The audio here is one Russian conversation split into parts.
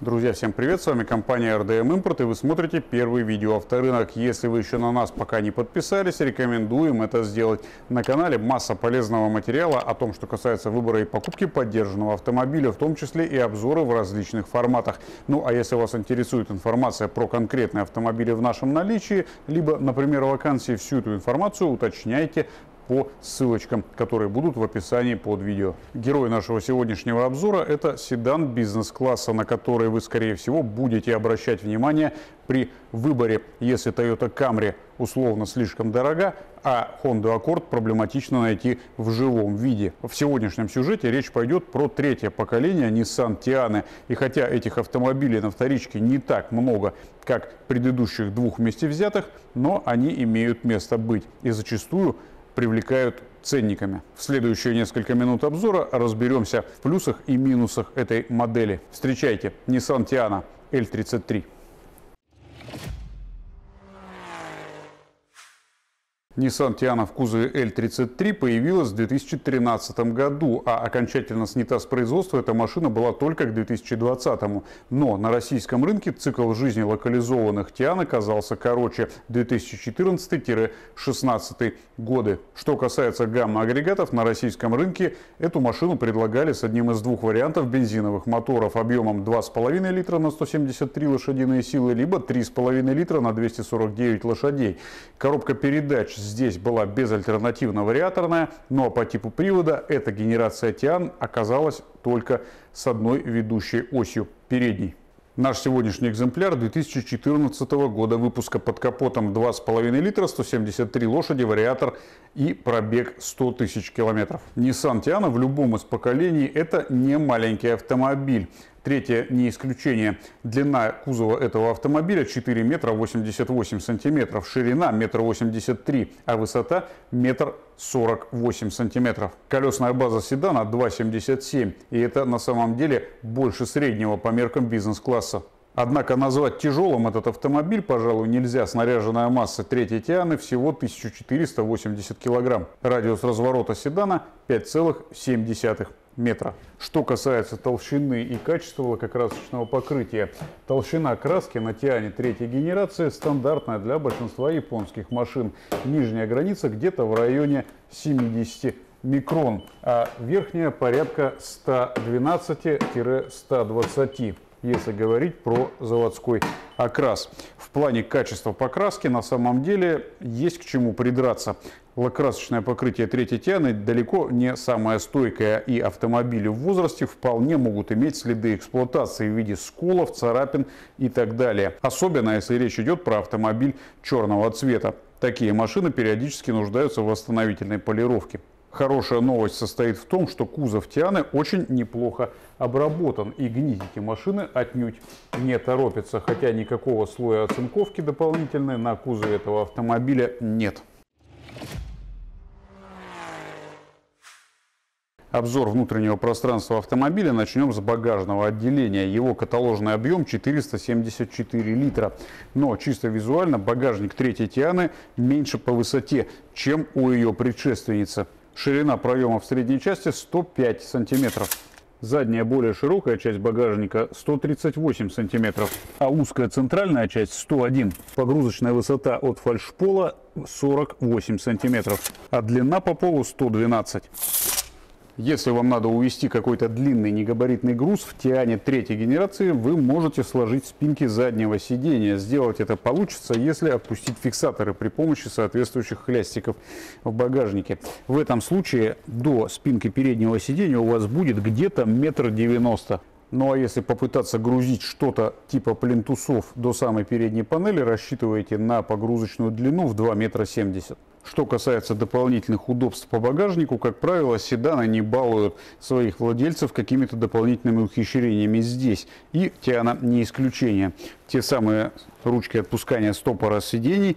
Друзья, всем привет! С вами компания RDM Import и вы смотрите первый видео авторынок. Если вы еще на нас пока не подписались, рекомендуем это сделать. На канале масса полезного материала о том, что касается выбора и покупки поддержанного автомобиля, в том числе и обзоры в различных форматах. Ну а если вас интересует информация про конкретные автомобили в нашем наличии, либо, например, вакансии, всю эту информацию уточняйте по ссылочкам, которые будут в описании под видео. Герой нашего сегодняшнего обзора – это седан бизнес-класса, на который вы, скорее всего, будете обращать внимание при выборе, если Toyota Camry условно слишком дорога, а Honda Accord проблематично найти в живом виде. В сегодняшнем сюжете речь пойдет про третье поколение Nissan Tiana. И хотя этих автомобилей на вторичке не так много, как предыдущих двух вместе взятых, но они имеют место быть. И зачастую привлекают ценниками. В следующие несколько минут обзора разберемся в плюсах и минусах этой модели. Встречайте Nissan Tiana L33. Nissan Tiana в кузове L33 появилась в 2013 году, а окончательно снята с производства эта машина была только к 2020. Но на российском рынке цикл жизни локализованных Tiana оказался короче 2014-16 годы. Что касается гаммы агрегатов, на российском рынке эту машину предлагали с одним из двух вариантов бензиновых моторов объемом 2,5 литра на 173 лошадиные силы, либо 3,5 литра на 249 лошадей. Коробка передач с здесь была безальтернативно вариаторная, но по типу привода эта генерация Тиан оказалась только с одной ведущей осью передней. Наш сегодняшний экземпляр 2014 года выпуска под капотом 2,5 литра, 173 лошади, вариатор и пробег 100 тысяч километров. Nissan Tiana в любом из поколений это не маленький автомобиль. Третье не исключение. Длина кузова этого автомобиля 4 метра 88 сантиметров, ширина метр 83, а высота метр 48 сантиметров. Колесная база седана 2,77, и это на самом деле больше среднего по меркам бизнес-класса. Однако назвать тяжелым этот автомобиль, пожалуй, нельзя. Снаряженная масса третьей Тианы всего 1480 килограмм. Радиус разворота седана 5,7 метра. Что касается толщины и качества лакокрасочного покрытия, толщина краски на Тиане третьей генерации стандартная для большинства японских машин. Нижняя граница где-то в районе 70 микрон, а верхняя порядка 112-120 если говорить про заводской окрас. В плане качества покраски на самом деле есть к чему придраться. Лакрасочное покрытие третьей тианы далеко не самое стойкое, и автомобили в возрасте вполне могут иметь следы эксплуатации в виде сколов, царапин и так далее. Особенно если речь идет про автомобиль черного цвета. Такие машины периодически нуждаются в восстановительной полировке. Хорошая новость состоит в том, что кузов Тианы очень неплохо обработан и гнить машины отнюдь не торопится, хотя никакого слоя оцинковки дополнительной на кузове этого автомобиля нет. Обзор внутреннего пространства автомобиля начнем с багажного отделения. Его каталожный объем 474 литра. Но чисто визуально багажник третьей Тианы меньше по высоте, чем у ее предшественницы. Ширина проема в средней части 105 сантиметров. Задняя более широкая часть багажника 138 сантиметров, а узкая центральная часть 101. Погрузочная высота от фальшпола 48 сантиметров, а длина по полу 112. Если вам надо увезти какой-то длинный негабаритный груз в Тиане третьей генерации, вы можете сложить спинки заднего сидения. Сделать это получится, если опустить фиксаторы при помощи соответствующих хлястиков в багажнике. В этом случае до спинки переднего сидения у вас будет где-то метр девяносто. Ну а если попытаться грузить что-то типа плинтусов до самой передней панели, рассчитывайте на погрузочную длину в 2 метра 70. Что касается дополнительных удобств по багажнику, как правило, седаны не балуют своих владельцев какими-то дополнительными ухищрениями здесь. И Тиана не исключение. Те самые ручки отпускания стопора сидений,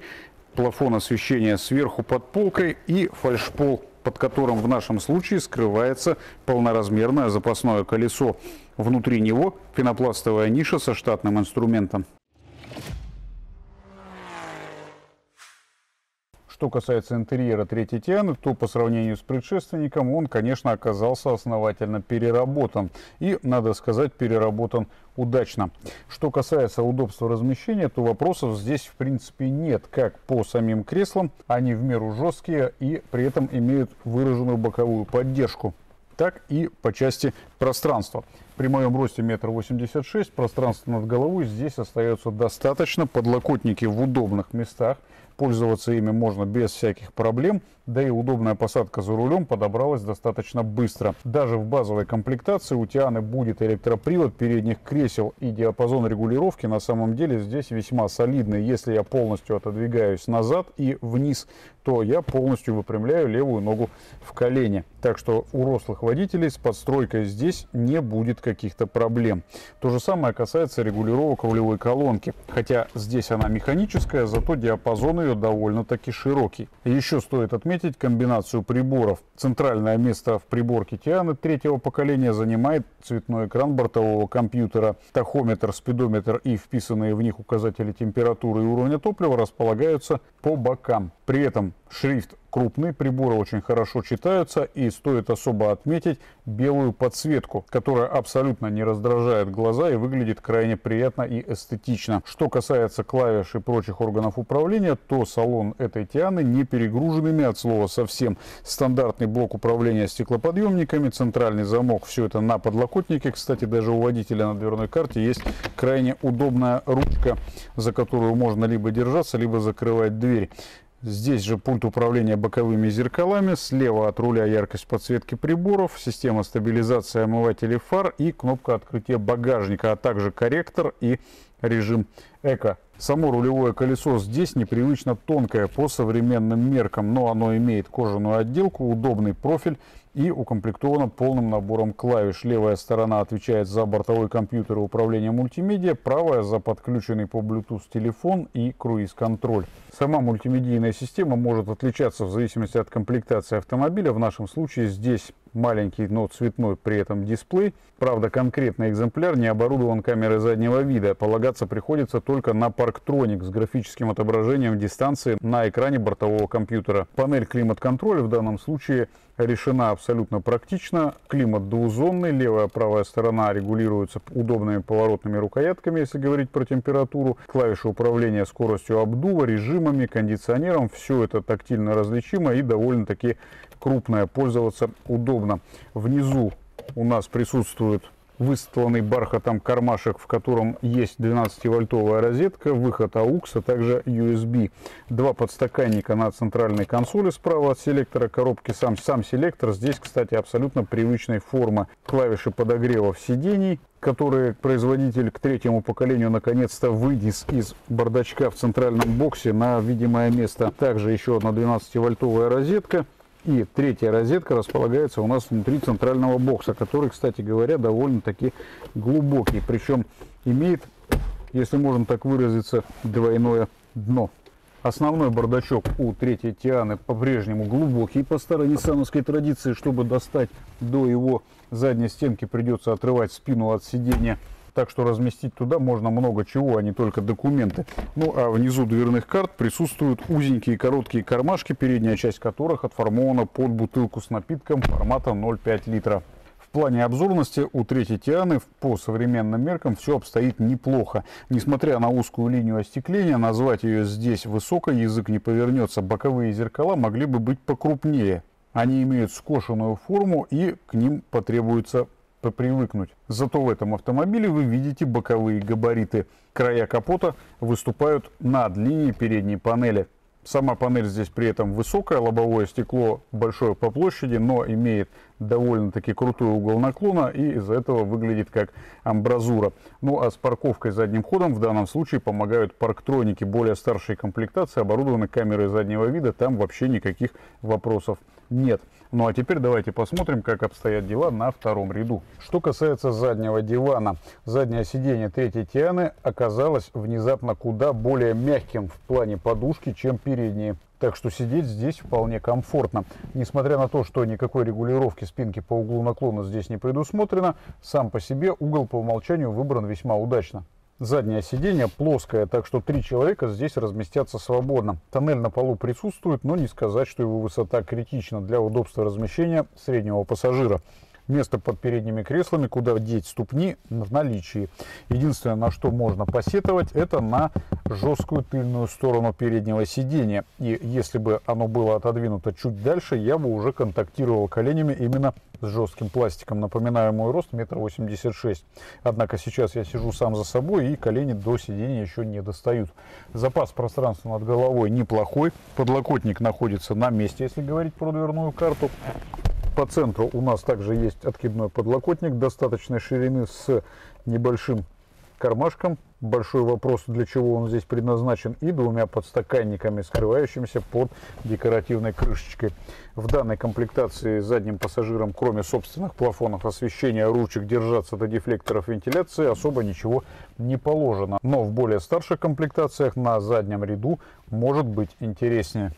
плафон освещения сверху под полкой и фальшпол под которым в нашем случае скрывается полноразмерное запасное колесо. Внутри него пенопластовая ниша со штатным инструментом. Что касается интерьера третьей Тианы, то по сравнению с предшественником он, конечно, оказался основательно переработан. И, надо сказать, переработан удачно. Что касается удобства размещения, то вопросов здесь в принципе нет. Как по самим креслам, они в меру жесткие и при этом имеют выраженную боковую поддержку так и по части пространства. При моем росте метр восемьдесят шесть пространства над головой здесь остается достаточно. Подлокотники в удобных местах. Пользоваться ими можно без всяких проблем, да и удобная посадка за рулем подобралась достаточно быстро. Даже в базовой комплектации у Тианы будет электропривод передних кресел и диапазон регулировки на самом деле здесь весьма солидный. Если я полностью отодвигаюсь назад и вниз, то я полностью выпрямляю левую ногу в колени. Так что у рослых водителей с подстройкой здесь не будет каких-то проблем. То же самое касается регулировок рулевой колонки. Хотя здесь она механическая, зато диапазон ее довольно-таки широкий. Еще стоит отметить комбинацию приборов. Центральное место в приборке Тианы третьего поколения занимает цветной экран бортового компьютера. Тахометр, спидометр и вписанные в них указатели температуры и уровня топлива располагаются по бокам. При этом шрифт крупный, приборы очень хорошо читаются и стоит особо отметить белую подсветку, которая абсолютно не раздражает глаза и выглядит крайне приятно и эстетично. Что касается клавиш и прочих органов управления, то салон этой Тианы не перегруженными от слова совсем. Стандартный блок управления стеклоподъемниками, центральный замок, все это на подлокотнике. Кстати, даже у водителя на дверной карте есть крайне удобная ручка, за которую можно либо держаться, либо закрывать дверь. Здесь же пульт управления боковыми зеркалами, слева от руля яркость подсветки приборов, система стабилизации омывателей фар и кнопка открытия багажника, а также корректор и режим эко. Само рулевое колесо здесь непривычно тонкое по современным меркам, но оно имеет кожаную отделку, удобный профиль и укомплектовано полным набором клавиш. Левая сторона отвечает за бортовой компьютер и управление мультимедиа, правая за подключенный по Bluetooth телефон и круиз-контроль. Сама мультимедийная система может отличаться в зависимости от комплектации автомобиля. В нашем случае здесь маленький, но цветной при этом дисплей. Правда, конкретный экземпляр не оборудован камерой заднего вида. Полагаться приходится только на Parktronic с графическим отображением дистанции на экране бортового компьютера. Панель климат-контроля в данном случае решена абсолютно практично. Климат двузонный, левая правая сторона регулируется удобными поворотными рукоятками, если говорить про температуру. Клавиши управления скоростью обдува, режимами, кондиционером. Все это тактильно различимо и довольно-таки крупная, пользоваться удобно. Внизу у нас присутствует выстланный бархатом кармашек, в котором есть 12-вольтовая розетка, выход AUX, а также USB. Два подстаканника на центральной консоли справа от селектора коробки. Сам, сам селектор здесь, кстати, абсолютно привычной формы. Клавиши подогрева сидений, которые производитель к третьему поколению наконец-то вынес из бардачка в центральном боксе на видимое место. Также еще одна 12-вольтовая розетка. И третья розетка располагается у нас внутри центрального бокса, который, кстати говоря, довольно-таки глубокий. Причем имеет, если можно так выразиться, двойное дно. Основной бардачок у третьей Тианы по-прежнему глубокий по старой ниссановской традиции. Чтобы достать до его задней стенки придется отрывать спину от сидения так что разместить туда можно много чего, а не только документы. Ну а внизу дверных карт присутствуют узенькие короткие кармашки, передняя часть которых отформована под бутылку с напитком формата 0,5 литра. В плане обзорности у третьей Тианы по современным меркам все обстоит неплохо. Несмотря на узкую линию остекления, назвать ее здесь высокой язык не повернется. Боковые зеркала могли бы быть покрупнее. Они имеют скошенную форму и к ним потребуется попривыкнуть. Зато в этом автомобиле вы видите боковые габариты. Края капота выступают над линией передней панели. Сама панель здесь при этом высокая, лобовое стекло большое по площади, но имеет довольно-таки крутой угол наклона и из-за этого выглядит как амбразура. Ну а с парковкой задним ходом в данном случае помогают парктроники более старшей комплектации, оборудованы камерой заднего вида, там вообще никаких вопросов нет. Ну а теперь давайте посмотрим, как обстоят дела на втором ряду. Что касается заднего дивана, заднее сиденье третьей Тианы оказалось внезапно куда более мягким в плане подушки, чем передние. Так что сидеть здесь вполне комфортно. Несмотря на то, что никакой регулировки спинки по углу наклона здесь не предусмотрено, сам по себе угол по умолчанию выбран весьма удачно. Заднее сиденье плоское, так что три человека здесь разместятся свободно. Тоннель на полу присутствует, но не сказать, что его высота критична для удобства размещения среднего пассажира. Место под передними креслами, куда деть ступни, в наличии. Единственное, на что можно посетовать, это на жесткую тыльную сторону переднего сидения. И если бы оно было отодвинуто чуть дальше, я бы уже контактировал коленями именно с жестким пластиком. Напоминаю, мой рост метр восемьдесят шесть. Однако сейчас я сижу сам за собой и колени до сидения еще не достают. Запас пространства над головой неплохой. Подлокотник находится на месте, если говорить про дверную карту. По центру у нас также есть откидной подлокотник достаточной ширины с небольшим кармашком. Большой вопрос, для чего он здесь предназначен. И двумя подстаканниками, скрывающимися под декоративной крышечкой. В данной комплектации задним пассажирам, кроме собственных плафонов освещения, ручек держаться до дефлекторов вентиляции, особо ничего не положено. Но в более старших комплектациях на заднем ряду может быть интереснее.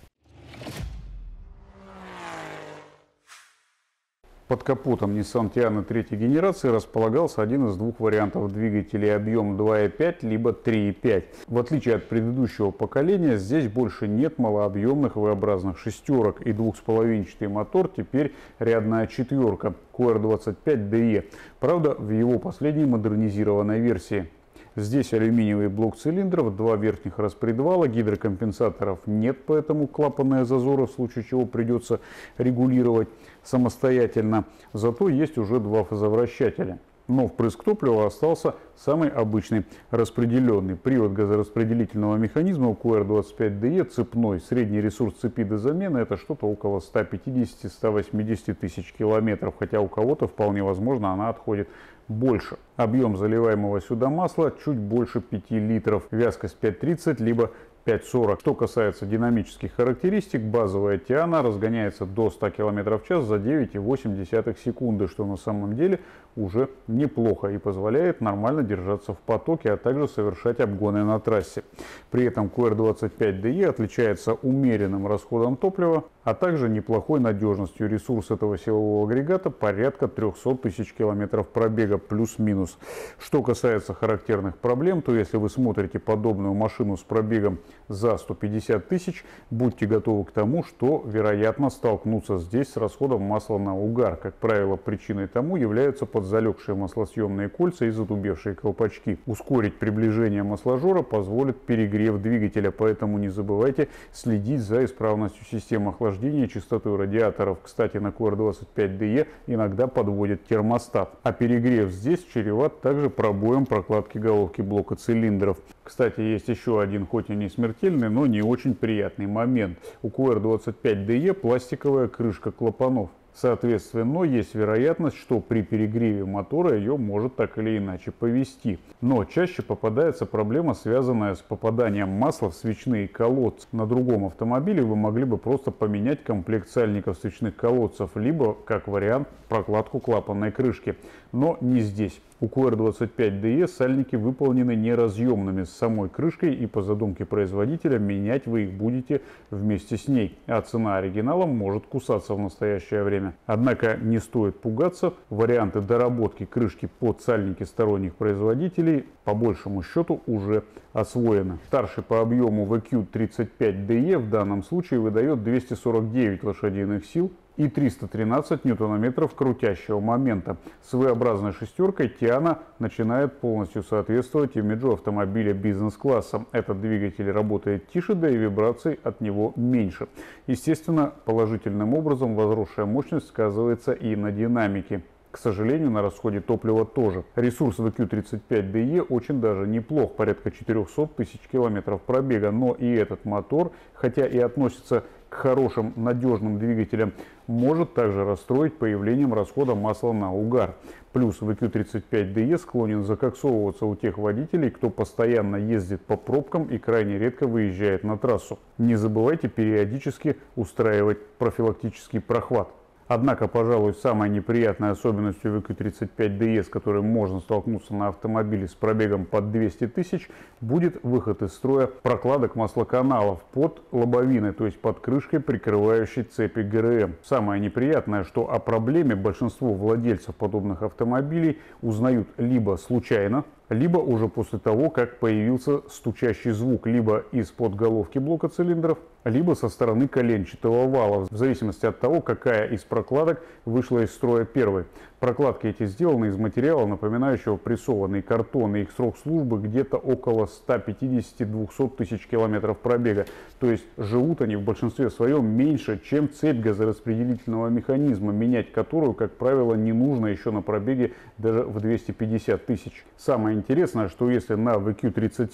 Под капотом Nissan Tiana третьей генерации располагался один из двух вариантов двигателей объем 2.5 либо 3.5. В отличие от предыдущего поколения, здесь больше нет малообъемных V-образных шестерок и двухсполовинчатый мотор теперь рядная четверка QR25DE. Правда, в его последней модернизированной версии. Здесь алюминиевый блок цилиндров, два верхних распредвала, гидрокомпенсаторов нет, поэтому клапанные зазоры в случае чего придется регулировать самостоятельно. Зато есть уже два фазовращателя. Но впрыск топлива остался самый обычный распределенный. Привод газораспределительного механизма у QR25DE цепной. Средний ресурс цепи до замены это что-то около 150-180 тысяч километров. Хотя у кого-то вполне возможно она отходит больше. Объем заливаемого сюда масла чуть больше 5 литров. Вязкость 5.30 либо 5.40. Что касается динамических характеристик, базовая Тиана разгоняется до 100 км в час за 9,8 секунды, что на самом деле уже неплохо и позволяет нормально держаться в потоке, а также совершать обгоны на трассе. При этом QR25DE отличается умеренным расходом топлива, а также неплохой надежностью. Ресурс этого силового агрегата порядка 300 тысяч километров пробега плюс-минус. Что касается характерных проблем, то если вы смотрите подобную машину с пробегом за 150 тысяч, будьте готовы к тому, что вероятно столкнуться здесь с расходом масла на угар. Как правило, причиной тому являются подзалегшие маслосъемные кольца и задубевшие колпачки. Ускорить приближение масложора позволит перегрев двигателя, поэтому не забывайте следить за исправностью системы охлаждения, частотой радиаторов. Кстати, на QR25DE иногда подводит термостат. А перегрев здесь чреват также пробоем прокладки головки блока цилиндров. Кстати, есть еще один, хоть и не смертельный, но не очень приятный момент. У QR25DE пластиковая крышка клапанов. Соответственно, есть вероятность, что при перегреве мотора ее может так или иначе повести. Но чаще попадается проблема, связанная с попаданием масла в свечные колодцы. На другом автомобиле вы могли бы просто поменять комплект сальников свечных колодцев, либо, как вариант, прокладку клапанной крышки. Но не здесь. У QR25DE сальники выполнены неразъемными с самой крышкой и по задумке производителя менять вы их будете вместе с ней, а цена оригинала может кусаться в настоящее время. Однако не стоит пугаться, варианты доработки крышки под сальники сторонних производителей по большему счету уже освоены. Старший по объему VQ35DE в данном случае выдает 249 лошадиных сил и 313 ньютонометров крутящего момента. С V-образной шестеркой Тиана начинает полностью соответствовать имиджу автомобиля бизнес-класса. Этот двигатель работает тише, да и вибраций от него меньше. Естественно, положительным образом возросшая мощность сказывается и на динамике. К сожалению, на расходе топлива тоже. Ресурс VQ35DE очень даже неплох, порядка 400 тысяч километров пробега. Но и этот мотор, хотя и относится хорошим надежным двигателям, может также расстроить появлением расхода масла на угар. Плюс VQ35DE склонен закоксовываться у тех водителей, кто постоянно ездит по пробкам и крайне редко выезжает на трассу. Не забывайте периодически устраивать профилактический прохват. Однако, пожалуй, самой неприятной особенностью VQ35DS, с которой можно столкнуться на автомобиле с пробегом под 200 тысяч, будет выход из строя прокладок маслоканалов под лобовиной, то есть под крышкой, прикрывающей цепи ГРМ. Самое неприятное, что о проблеме большинство владельцев подобных автомобилей узнают либо случайно, либо уже после того, как появился стучащий звук либо из-под головки блока цилиндров, либо со стороны коленчатого вала, в зависимости от того, какая из прокладок вышла из строя первой. Прокладки эти сделаны из материала, напоминающего прессованный картон, и их срок службы где-то около 150-200 тысяч километров пробега. То есть живут они в большинстве своем меньше, чем цепь газораспределительного механизма, менять которую, как правило, не нужно еще на пробеге даже в 250 тысяч. Самое интересное, что если на VQ37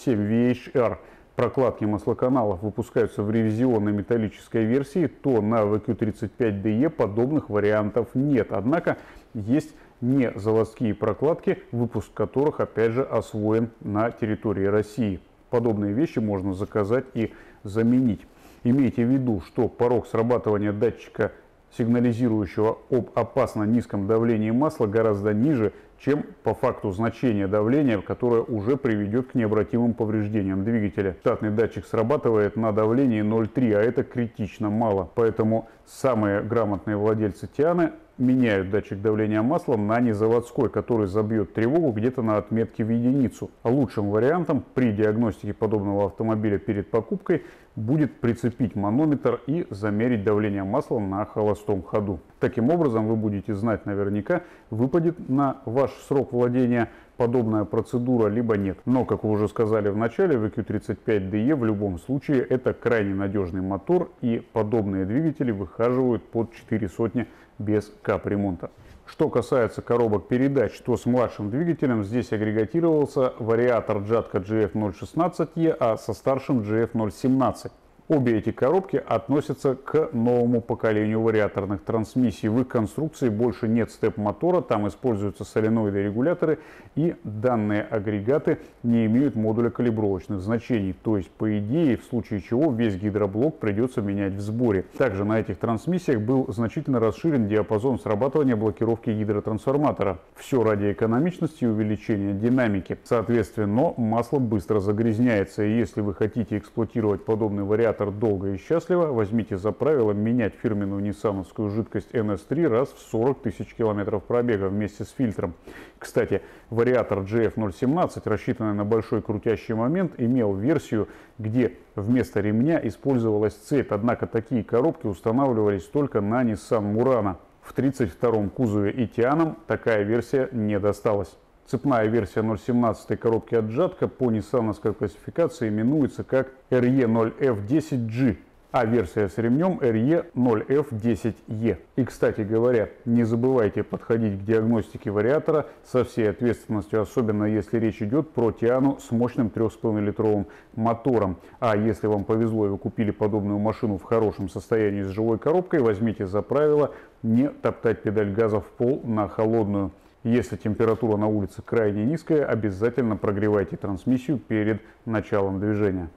VHR прокладки маслоканалов выпускаются в ревизионной металлической версии, то на VQ35DE подобных вариантов нет. Однако есть не заводские прокладки, выпуск которых опять же освоен на территории России. Подобные вещи можно заказать и заменить. Имейте в виду, что порог срабатывания датчика сигнализирующего об опасно низком давлении масла гораздо ниже, чем по факту значения давления, которое уже приведет к необратимым повреждениям двигателя. Штатный датчик срабатывает на давлении 0,3, а это критично мало. Поэтому самые грамотные владельцы Тианы меняют датчик давления масла на незаводской, который забьет тревогу где-то на отметке в единицу. Лучшим вариантом при диагностике подобного автомобиля перед покупкой будет прицепить манометр и замерить давление масла на холостом ходу. Таким образом вы будете знать наверняка, выпадет на ваш срок владения подобная процедура, либо нет. Но, как вы уже сказали в начале, VQ35DE в любом случае это крайне надежный мотор и подобные двигатели выхаживают под 4 сотни без капремонта. Что касается коробок передач, то с младшим двигателем здесь агрегатировался вариатор Jatka GF016E, а со старшим GF017. Обе эти коробки относятся к новому поколению вариаторных трансмиссий. В их конструкции больше нет степ-мотора, там используются соленоиды регуляторы и данные агрегаты не имеют модуля калибровочных значений. То есть, по идее, в случае чего весь гидроблок придется менять в сборе. Также на этих трансмиссиях был значительно расширен диапазон срабатывания блокировки гидротрансформатора. Все ради экономичности и увеличения динамики. Соответственно, масло быстро загрязняется. И если вы хотите эксплуатировать подобный вариатор аккумулятор долго и счастливо, возьмите за правило менять фирменную ниссановскую жидкость NS3 раз в 40 тысяч километров пробега вместе с фильтром. Кстати, вариатор GF017, рассчитанный на большой крутящий момент, имел версию, где вместо ремня использовалась цепь, однако такие коробки устанавливались только на Nissan Murano. В 32-м кузове и Тианом такая версия не досталась. Цепная версия 0.17 коробки от Жатка по ниссановской классификации именуется как RE0F10G, а версия с ремнем RE0F10E. И, кстати говоря, не забывайте подходить к диагностике вариатора со всей ответственностью, особенно если речь идет про Тиану с мощным 3,5-литровым мотором. А если вам повезло и вы купили подобную машину в хорошем состоянии с живой коробкой, возьмите за правило не топтать педаль газа в пол на холодную. Если температура на улице крайне низкая, обязательно прогревайте трансмиссию перед началом движения.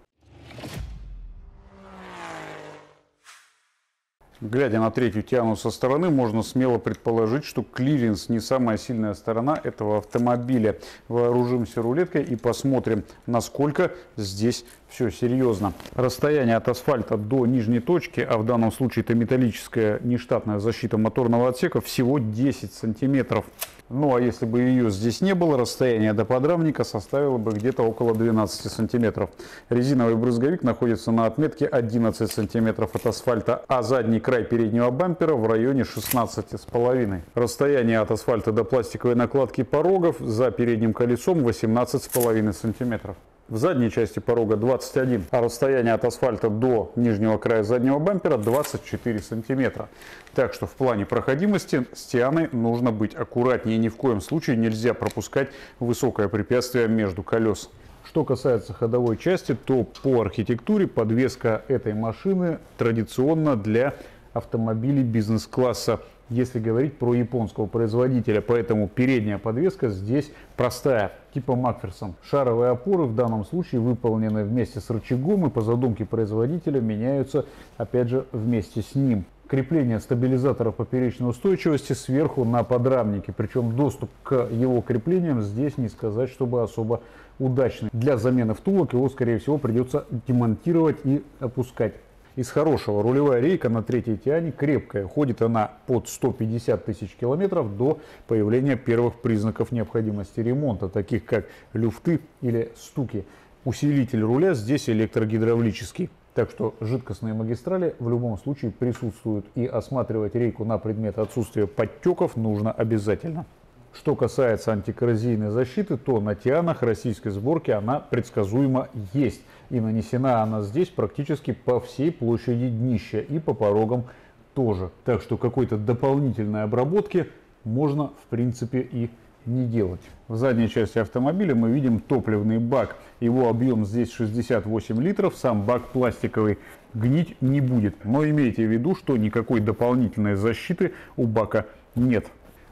Глядя на третью тяну со стороны, можно смело предположить, что клиренс не самая сильная сторона этого автомобиля. Вооружимся рулеткой и посмотрим, насколько здесь все серьезно. Расстояние от асфальта до нижней точки, а в данном случае это металлическая нештатная защита моторного отсека, всего 10 сантиметров. Ну а если бы ее здесь не было, расстояние до подрамника составило бы где-то около 12 сантиметров. Резиновый брызговик находится на отметке 11 сантиметров от асфальта, а задний край переднего бампера в районе 16,5. Расстояние от асфальта до пластиковой накладки порогов за передним колесом 18,5 сантиметров. В задней части порога 21, а расстояние от асфальта до нижнего края заднего бампера 24 сантиметра. Так что в плане проходимости с Тианой нужно быть аккуратнее. Ни в коем случае нельзя пропускать высокое препятствие между колес. Что касается ходовой части, то по архитектуре подвеска этой машины традиционно для автомобилей бизнес-класса если говорить про японского производителя. Поэтому передняя подвеска здесь простая, типа Макферсон. Шаровые опоры в данном случае выполнены вместе с рычагом и по задумке производителя меняются опять же вместе с ним. Крепление стабилизатора поперечной устойчивости сверху на подрамнике. Причем доступ к его креплениям здесь не сказать, чтобы особо удачный. Для замены втулок его скорее всего придется демонтировать и опускать. Из хорошего. Рулевая рейка на третьей Тиане крепкая. Ходит она под 150 тысяч километров до появления первых признаков необходимости ремонта, таких как люфты или стуки. Усилитель руля здесь электрогидравлический. Так что жидкостные магистрали в любом случае присутствуют. И осматривать рейку на предмет отсутствия подтеков нужно обязательно. Что касается антикоррозийной защиты, то на Тианах российской сборки она предсказуемо есть. И нанесена она здесь практически по всей площади днища и по порогам тоже. Так что какой-то дополнительной обработки можно в принципе и не делать. В задней части автомобиля мы видим топливный бак. Его объем здесь 68 литров, сам бак пластиковый, гнить не будет. Но имейте в виду, что никакой дополнительной защиты у бака нет.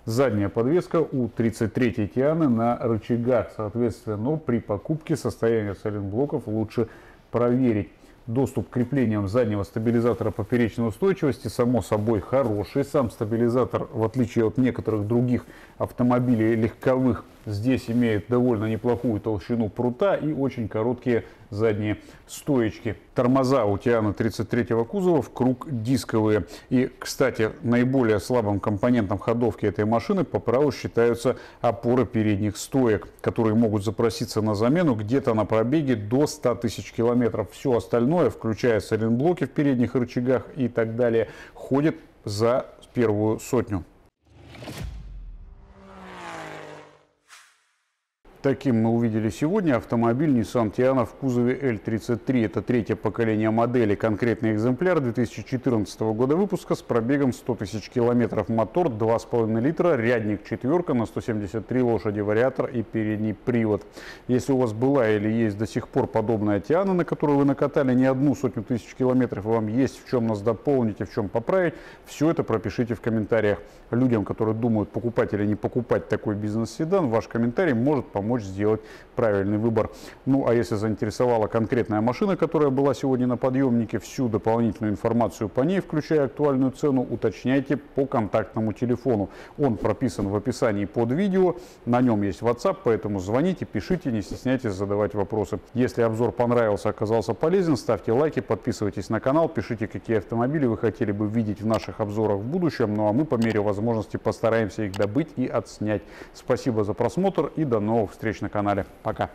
Задняя подвеска у 33 Тианы на рычагах, соответственно, но при покупке состояние сайлентблоков лучше проверить. Доступ к креплениям заднего стабилизатора поперечной устойчивости, само собой, хороший. Сам стабилизатор, в отличие от некоторых других автомобилей легковых, здесь имеет довольно неплохую толщину прута и очень короткие задние стоечки. Тормоза у Teana 33 кузова вкруг дисковые. И, кстати, наиболее слабым компонентом ходовки этой машины по праву считаются опоры передних стоек, которые могут запроситься на замену где-то на пробеге до 100 тысяч километров. Все остальное, включая сайлентблоки в передних рычагах и так далее, ходит за первую сотню. Таким мы увидели сегодня автомобиль Nissan Tiana в кузове L33. Это третье поколение модели, конкретный экземпляр 2014 года выпуска с пробегом 100 тысяч километров. Мотор 2,5 литра, рядник четверка на 173 лошади, вариатор и передний привод. Если у вас была или есть до сих пор подобная Tiana, на которую вы накатали не одну сотню тысяч километров, и вам есть в чем нас дополнить и в чем поправить, все это пропишите в комментариях. Людям, которые думают покупать или не покупать такой бизнес-седан, ваш комментарий может помочь помочь сделать правильный выбор. Ну а если заинтересовала конкретная машина, которая была сегодня на подъемнике, всю дополнительную информацию по ней, включая актуальную цену, уточняйте по контактному телефону. Он прописан в описании под видео, на нем есть WhatsApp, поэтому звоните, пишите, не стесняйтесь задавать вопросы. Если обзор понравился, оказался полезен, ставьте лайки, подписывайтесь на канал, пишите, какие автомобили вы хотели бы видеть в наших обзорах в будущем, ну а мы по мере возможности постараемся их добыть и отснять. Спасибо за просмотр и до новых встреч встреч на канале. Пока.